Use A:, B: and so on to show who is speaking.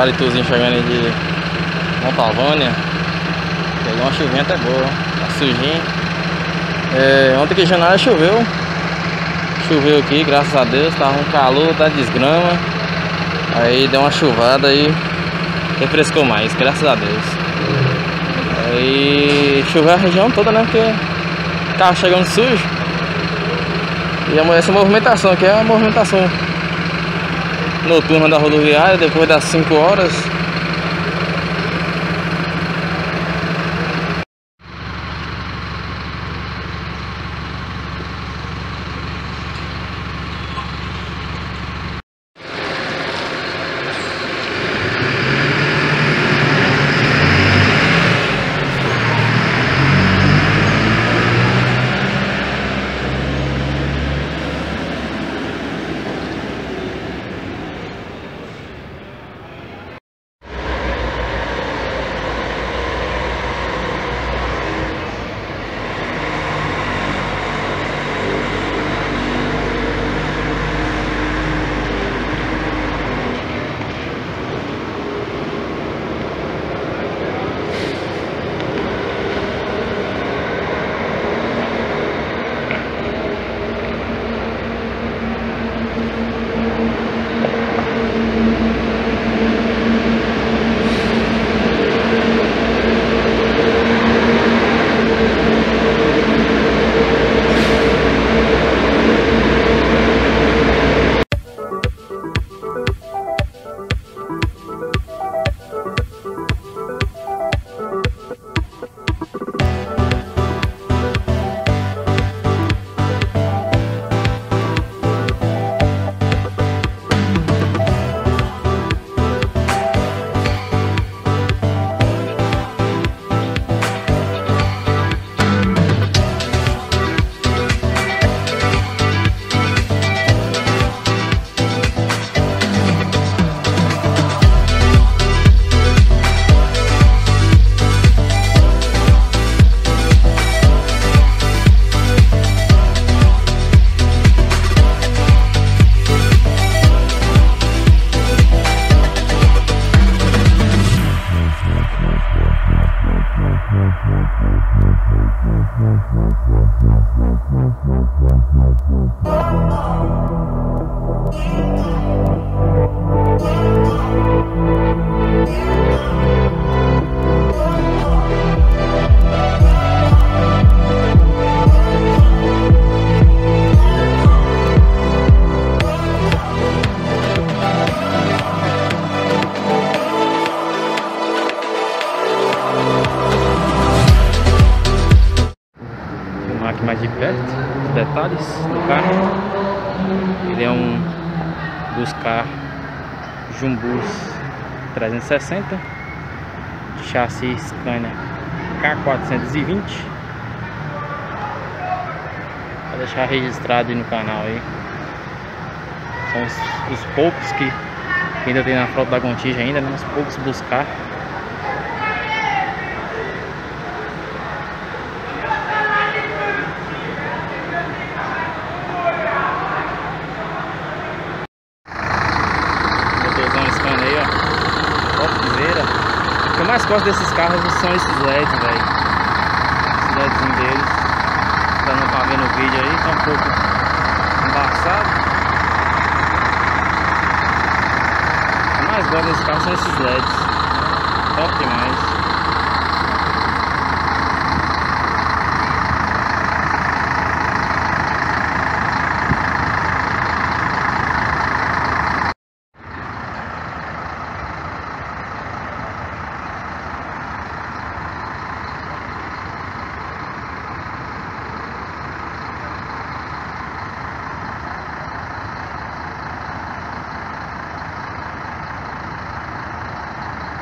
A: Carituzinho chegando aí de Montalvânia. Pegou uma chuvinha até boa, tá sujinho. É, ontem aqui em Janário choveu. Choveu aqui, graças a Deus, tava um calor, tá desgrama. Aí deu uma chuvada aí, refrescou mais, graças a Deus. Aí choveu a região toda, né? Porque carro chegando sujo. E essa movimentação aqui é a movimentação noturna da rodoviária, depois das 5 horas. De perto os detalhes do carro. Ele é um Buscar Jumbus 360 chassi Scania K420 Vou deixar registrado aí no canal aí São os, os poucos que ainda tem na frota da Gontijo ainda, né? Os poucos Buscar gosto desses carros são esses LEDs, velho. Esses LEDs deles. Pra não tá vendo o vídeo aí, tá um pouco embaçado. O mais gosto desses carros são esses LEDs. Top demais.